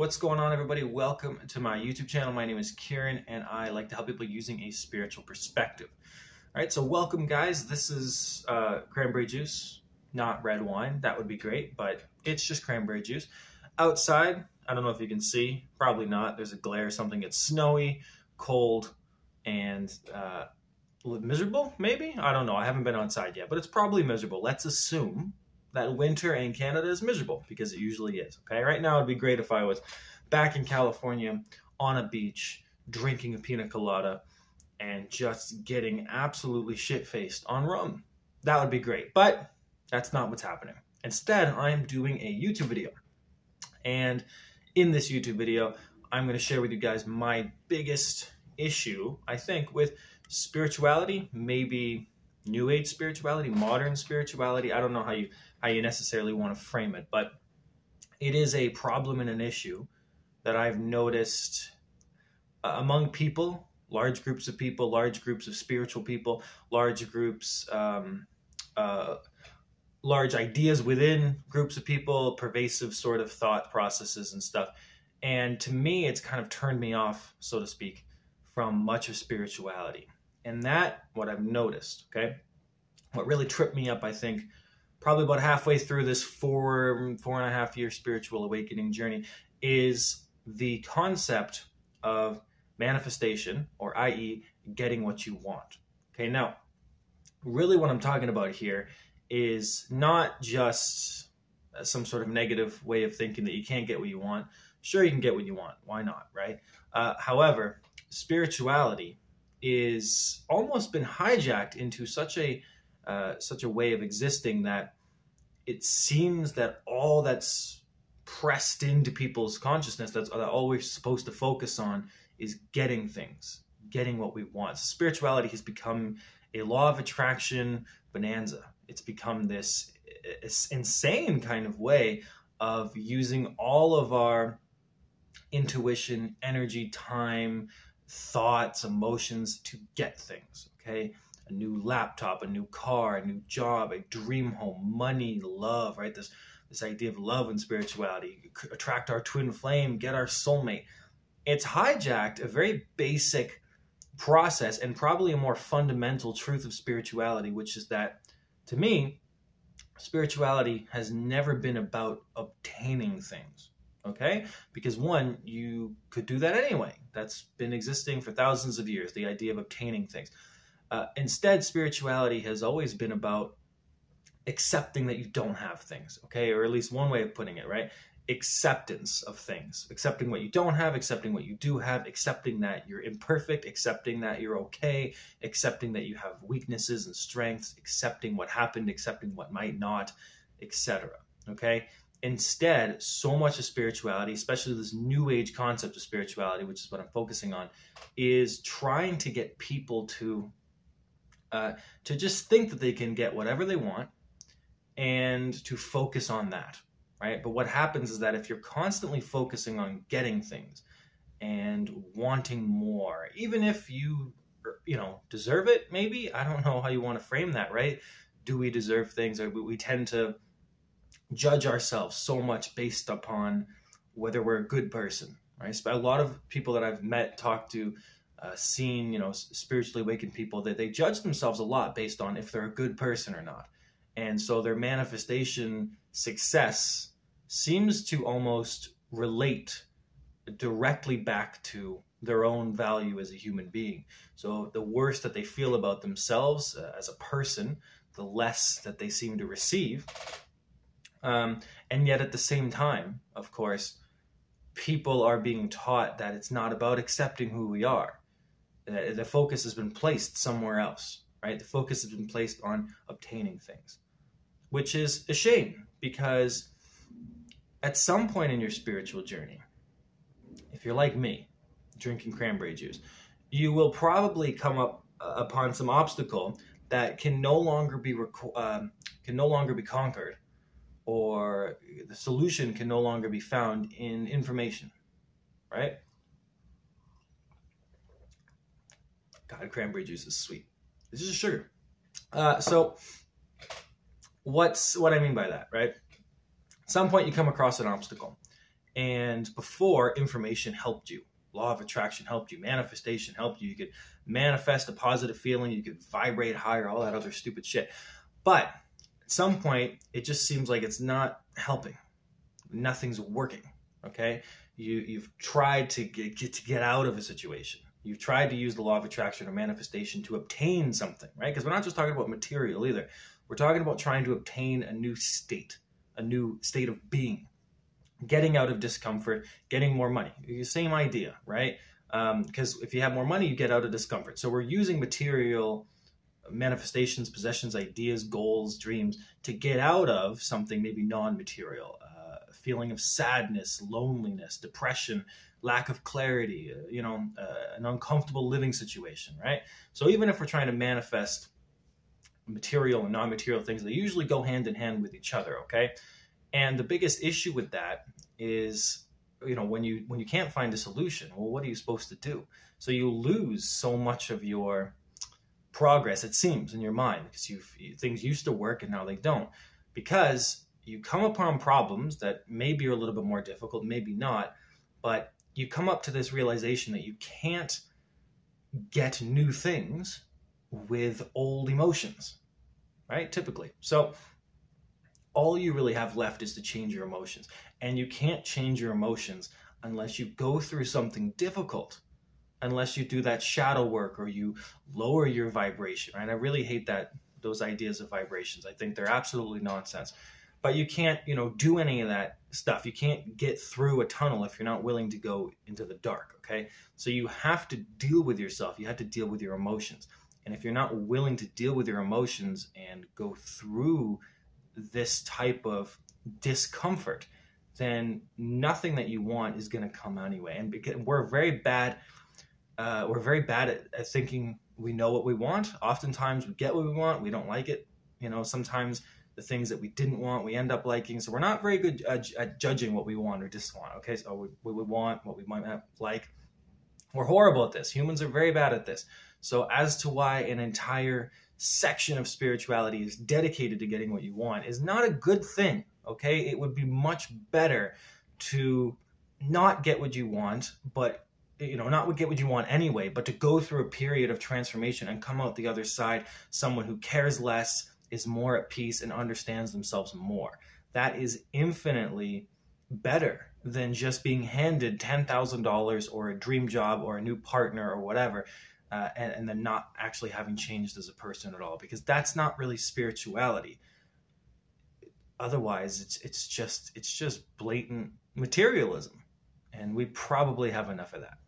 What's going on, everybody? Welcome to my YouTube channel. My name is Kieran, and I like to help people using a spiritual perspective. All right, so welcome, guys. This is uh, cranberry juice, not red wine. That would be great, but it's just cranberry juice. Outside, I don't know if you can see, probably not. There's a glare or something. It's snowy, cold, and uh, miserable, maybe? I don't know. I haven't been outside yet, but it's probably miserable. Let's assume that winter in Canada is miserable because it usually is. Okay, right now it'd be great if I was back in California on a beach drinking a pina colada and just getting absolutely shit faced on rum. That would be great, but that's not what's happening. Instead, I'm doing a YouTube video. And in this YouTube video, I'm going to share with you guys my biggest issue, I think, with spirituality, maybe new age spirituality, modern spirituality. I don't know how you how you necessarily want to frame it, but it is a problem and an issue that I've noticed uh, among people, large groups of people, large groups of spiritual people, large groups, um, uh, large ideas within groups of people, pervasive sort of thought processes and stuff. And to me, it's kind of turned me off, so to speak, from much of spirituality. And that, what I've noticed, okay, what really tripped me up, I think, probably about halfway through this four four and a half year spiritual awakening journey is the concept of manifestation or i.e getting what you want. Okay now really what i'm talking about here is not just some sort of negative way of thinking that you can't get what you want. Sure you can get what you want. Why not right? Uh, however spirituality is almost been hijacked into such a uh, such a way of existing that it seems that all that's pressed into people's consciousness that's that all we're supposed to focus on is getting things getting what we want. Spirituality has become a law of attraction bonanza. It's become this, this insane kind of way of using all of our intuition energy time thoughts emotions to get things okay a new laptop, a new car, a new job, a dream home, money, love, right? This this idea of love and spirituality, attract our twin flame, get our soulmate. It's hijacked a very basic process and probably a more fundamental truth of spirituality, which is that to me, spirituality has never been about obtaining things. Okay? Because one, you could do that anyway. That's been existing for thousands of years, the idea of obtaining things. Uh, instead, spirituality has always been about accepting that you don't have things, okay? Or at least one way of putting it, right? Acceptance of things, accepting what you don't have, accepting what you do have, accepting that you're imperfect, accepting that you're okay, accepting that you have weaknesses and strengths, accepting what happened, accepting what might not, etc. Okay? Instead, so much of spirituality, especially this new age concept of spirituality, which is what I'm focusing on, is trying to get people to uh, to just think that they can get whatever they want and to focus on that, right? But what happens is that if you're constantly focusing on getting things and wanting more, even if you, you know, deserve it, maybe, I don't know how you want to frame that, right? Do we deserve things? Or we tend to judge ourselves so much based upon whether we're a good person, right? So A lot of people that I've met, talked to, uh, seen, you know, spiritually awakened people that they judge themselves a lot based on if they're a good person or not. And so their manifestation success seems to almost relate directly back to their own value as a human being. So the worse that they feel about themselves uh, as a person, the less that they seem to receive. Um, and yet at the same time, of course, people are being taught that it's not about accepting who we are the focus has been placed somewhere else, right? The focus has been placed on obtaining things, which is a shame because at some point in your spiritual journey, if you're like me, drinking cranberry juice, you will probably come up uh, upon some obstacle that can no longer be uh, can no longer be conquered, or the solution can no longer be found in information, right? God, cranberry juice is sweet. This is sugar. Uh, so, what's what I mean by that, right? At some point, you come across an obstacle, And before, information helped you. Law of attraction helped you. Manifestation helped you. You could manifest a positive feeling. You could vibrate higher, all that other stupid shit. But at some point, it just seems like it's not helping. Nothing's working. Okay, you you've tried to get, get to get out of a situation. You've tried to use the law of attraction or manifestation to obtain something, right? Because we're not just talking about material either. We're talking about trying to obtain a new state, a new state of being, getting out of discomfort, getting more money. The same idea, right? Because um, if you have more money, you get out of discomfort. So we're using material manifestations, possessions, ideas, goals, dreams to get out of something maybe non material, uh, a feeling of sadness, loneliness, depression, lack of clarity, uh, you know, uh, an uncomfortable living situation, right? So even if we're trying to manifest material and non-material things, they usually go hand in hand with each other, okay? And the biggest issue with that is, you know, when you when you can't find a solution, well, what are you supposed to do? So you lose so much of your progress, it seems, in your mind because you things used to work and now they don't, because you come upon problems that maybe are a little bit more difficult, maybe not, but you come up to this realization that you can't get new things with old emotions, right? Typically. So all you really have left is to change your emotions. And you can't change your emotions unless you go through something difficult, unless you do that shadow work or you lower your vibration, right? I really hate that those ideas of vibrations. I think they're absolutely nonsense. But you can't you know do any of that stuff. You can't get through a tunnel if you're not willing to go into the dark okay? So you have to deal with yourself. You have to deal with your emotions. And if you're not willing to deal with your emotions and go through this type of discomfort then nothing that you want is going to come anyway. And we're very bad uh, we're very bad at, at thinking we know what we want oftentimes we get what we want we don't like it you know sometimes the things that we didn't want, we end up liking. So we're not very good at, at judging what we want or want. Okay, so we, we would want what we might not like. We're horrible at this. Humans are very bad at this. So as to why an entire section of spirituality is dedicated to getting what you want is not a good thing. Okay, it would be much better to not get what you want, but you know, not get what you want anyway, but to go through a period of transformation and come out the other side someone who cares less, is more at peace and understands themselves more. That is infinitely better than just being handed $10,000 or a dream job or a new partner or whatever, uh, and, and then not actually having changed as a person at all, because that's not really spirituality. Otherwise, it's, it's just it's just blatant materialism, and we probably have enough of that.